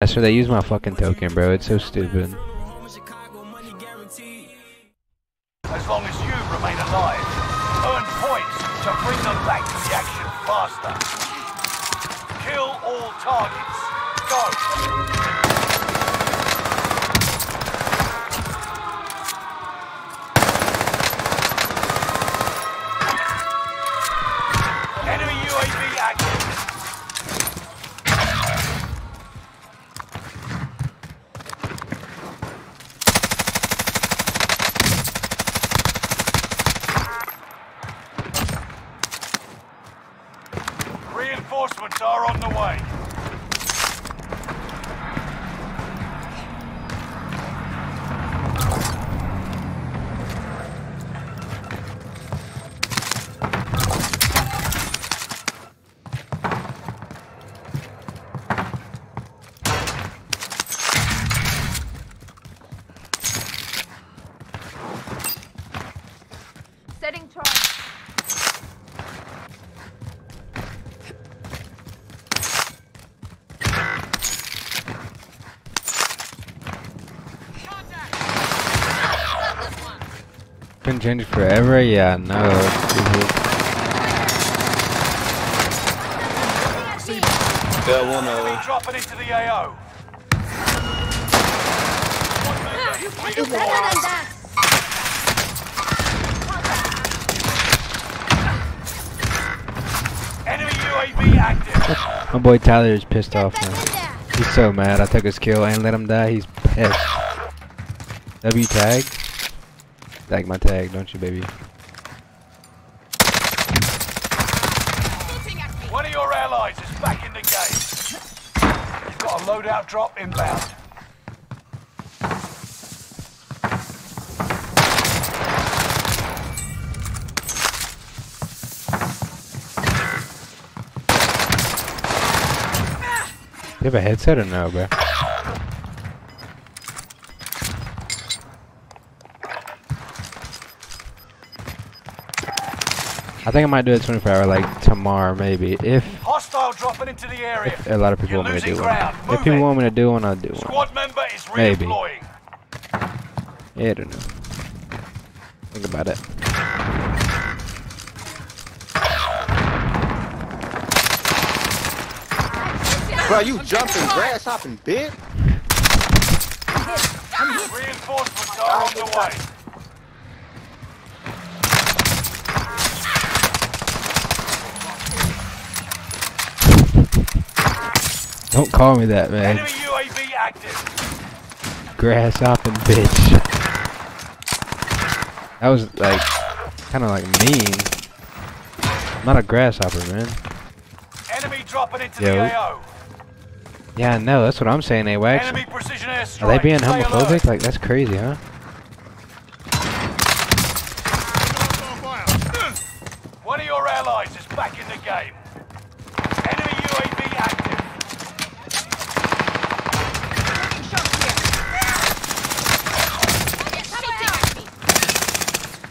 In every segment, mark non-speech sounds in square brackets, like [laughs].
That's where they use my fucking token, bro. It's so stupid. As long as you remain alive, earn points to bring them back to the action faster. Kill all targets. Go. Setting charge. Been changing forever? Yeah, no. Yeah, one Enemy uh, dropping into the AO. Do better than that. My boy Tyler is pissed off now. He's so mad. I took his kill and let him die. He's pissed. W tag? Tag my tag, don't you, baby? One of your allies is back in the game. You've got a loadout drop inbound. Have a headset or no, bro? I think I might do a 24 hour like tomorrow, maybe. If, Hostile dropping into the area. if a lot of people You're want me to do losing one. ground. If people it. want me to do one, I'll do one. Squad member is Maybe. redeploying. Yeah, I don't know. Think about it. Bro, you jumping, grass hopping, bitch. Reinforcements are on the way. Don't call me that, man. Enemy UAV active. Grasshopping bitch. That was like, kind of like mean. I'm not a grasshopper, man. Enemy dropping into Yo. the AO. Yeah, no. That's what I'm saying, AWAX. Enemy precision airstrike. Are they being homophobic? Like, that's crazy, huh? One of your allies is back in the game. Enemy UAV active.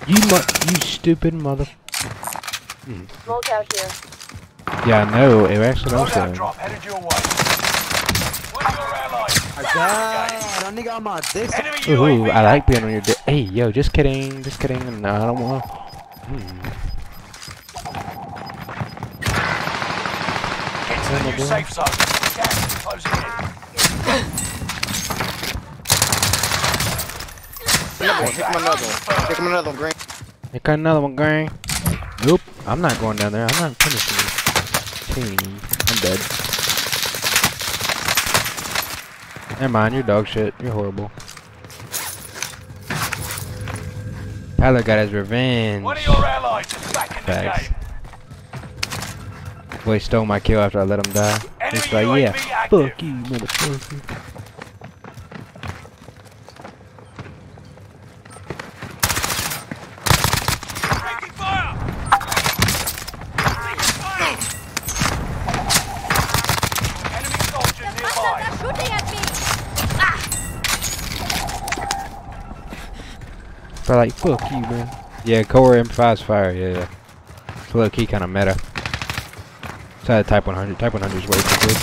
You mu- you stupid mother. Smoke out here. Yeah, no, it actually what I'm drop headed your way. One of your allies is back God, that nigga on my dick. the game. Enemy Ooh, I like being on your dick. Hey, yo, just kidding, just kidding. No, I don't want. Hmm. Get to the safe zone. Gas is closing in. Pick him another one. Pick him another one, green. Here got another one, gang. Nope, I'm not going down there. I'm not finishing this team. I'm dead. Never mind, you're dog shit. You're horrible. Tyler got his revenge. One of your allies is back in the Facts. game. Boy stole my kill after I let him die. Enemy He's like, yeah, active. fuck you, motherfucker. Probably like, fuck you, man. Yeah, Core M5's fire, yeah, yeah. It's low key kind of meta. It's not a Type 100. Type 100 is way too good.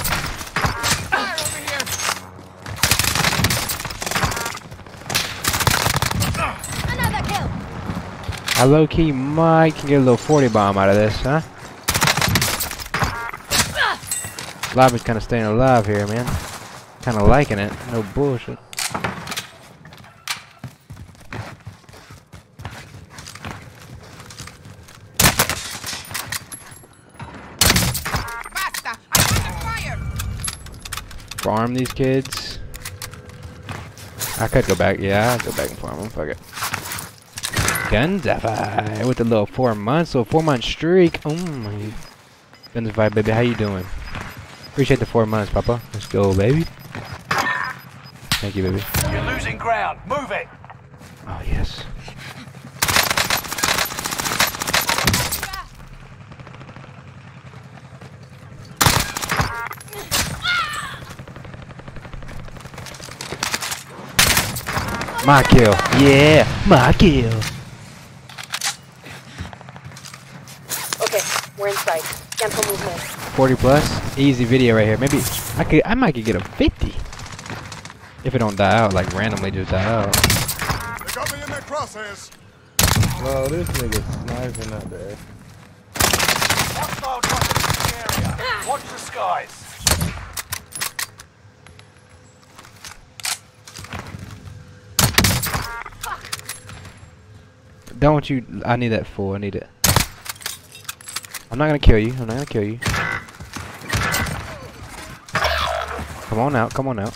I low key might can get a little 40 bomb out of this, huh? Lobby's kind of staying alive here, man. Kind of liking it. No bullshit. Farm these kids. I could go back. Yeah, I'll go back and farm them. Fuck it. Gunzify with a little four months, little four month streak. Oh my. Gunzify, baby, how you doing? Appreciate the four months, Papa. Let's go, baby. Thank you, baby. You're losing ground. Move it. Oh yes. My kill. Yeah, my kill. Okay, we're inside. Cancel movement. 40 plus. Easy video right here. Maybe I could I might could get a 50. If it don't die out, like randomly just die out. They got me in their crosshairs. Bro, this nigga sniping out there. Hostile dropping into the area. Watch the skies. Don't you I need that full, I need it. I'm not gonna kill you, I'm not gonna kill you. Come on out, come on out.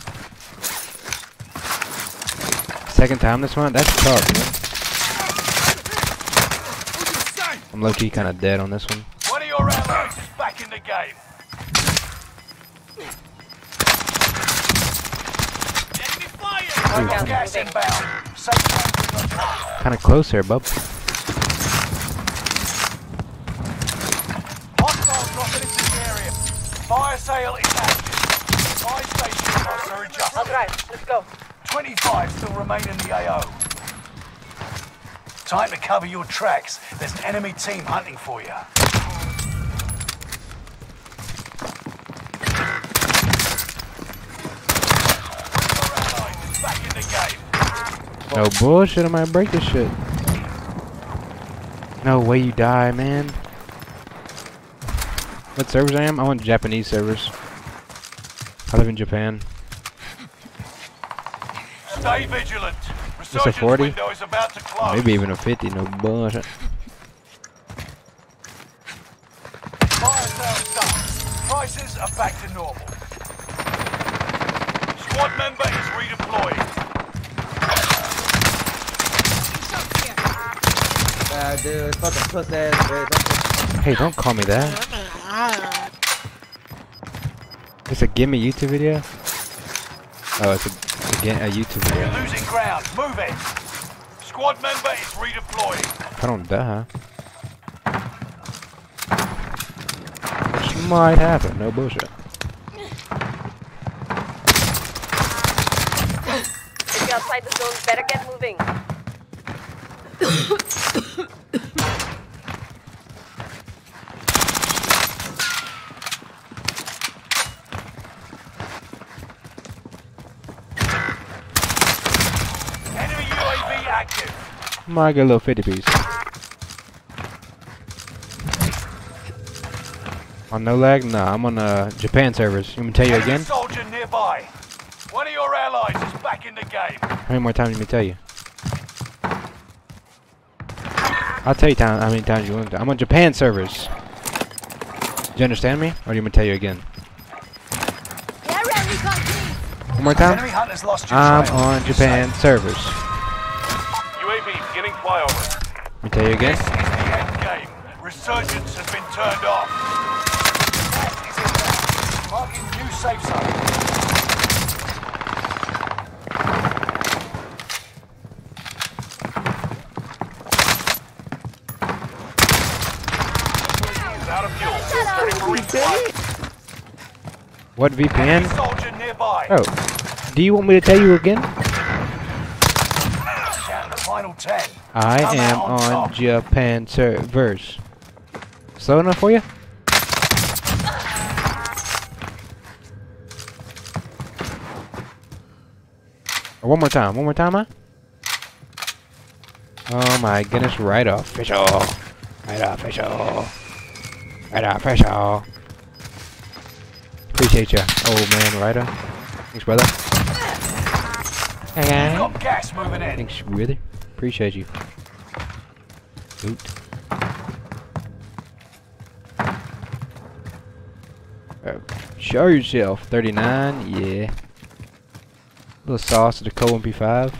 Second time this one? That's tough, man. I'm low key kinda dead on this one. One of your allies is back in the game. Enemy fire! One down, Gas inbound. Safe zone is on. Kinda close here, bub. Hostile dropping into the area. Fire sale is active. Fire station costs are adjusted. drive. Let's go. 25 still remain in the AO. Time to cover your tracks. There's an enemy team hunting for you. Your allies is back in the game. No bullshit, I might break this shit. No way you die, man. What servers I am? I'm on Japanese servers. I live in Japan. Stay vigilant. a Resurgence 40? window is about to close. Maybe even a 50, no bullshit. Prices are back to normal. Squad member is redeployed. Shots here! Ah, dude, fucking puss ass bitch. Hey, don't call me that. It's a gimme YouTube video? Oh, it's a, again, a YouTube You're video. losing ground. Move it. Squad member is redeployed. I don't die. Which might happen, no bullshit. If you're outside the zone, better get moving. Enemy UAV active. Might get a little 50 piece. On no lag? Nah, I'm on uh, Japan servers. You want me to tell you again? soldier nearby. One of your allies is back in the game. How many more times you want me tell you? I'll tell you time, how many times you want. to. I'm on Japan servers. Do you understand me? Or do you want me to tell you again? Area recon team! One more time? Lost your I'm on Japan servers. UAV beginning flyover. Let me tell you again. This is the end game. Resurgence has been turned off. That is it. Marking new safe zone. Is out of fuel. Ready for resupply. What VPN? Enemy soldier nearby. Oh. Do you want me to tell you again? Down to the final ten. I Come am out on on top. Japan servers. Slow enough for you? Or one more time. One more time, huh? Oh my goodness, right off, official. Right off, official. Right off, official. Appreciate ya, old man, right off. Thanks, brother. Hey, Got gas moving in. Thanks, brother. Appreciate you. Oot. Uh, show yourself. 39, yeah. little sauce to the Cole MP5.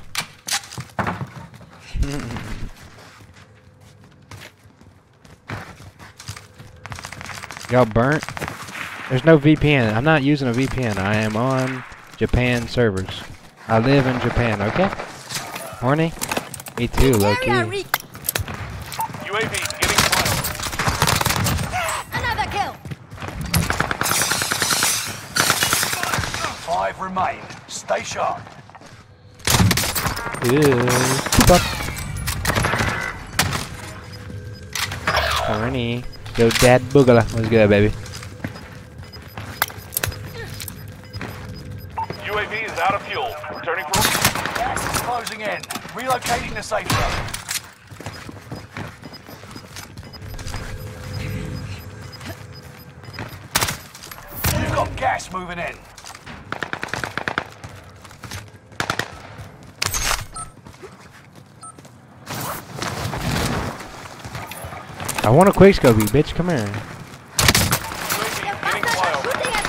[laughs] Y'all burnt? There's no VPN. I'm not using a VPN. I am on Japan servers. I live in Japan, okay? Horny? Me too, re- UAV beginning flyover. Another kill. Five remain. Stay sharp. Yeah. Keep up. Horny. Yo, Dad Boogala. What's good, baby? UAV is out of fuel. Returning for. Gas is closing in. Relocating the safe zone. Gas moving in. I want a quick scope, you bitch. Come here. UAV beginning flyover. Shooting at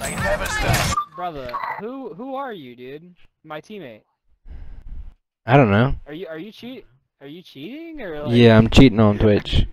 me. They never stay. Brother, who who are you, dude? My teammate. I don't know. Are you are you cheat? Are you cheating or like? Yeah, I'm cheating on Twitch.